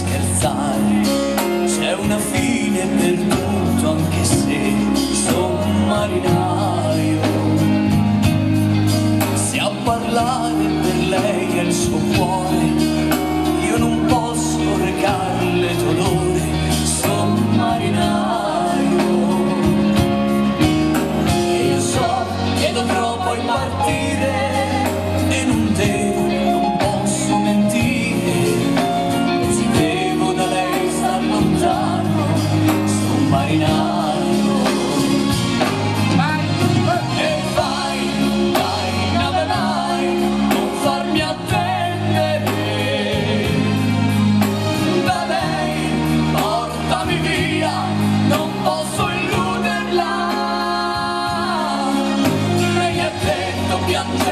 scherzare. C'è una fine per tutto anche se sono marinaio. Se a parlare per lei e il suo cuore io non posso recarle dolore. Sono marinaio. E io so che dovrò poi partire.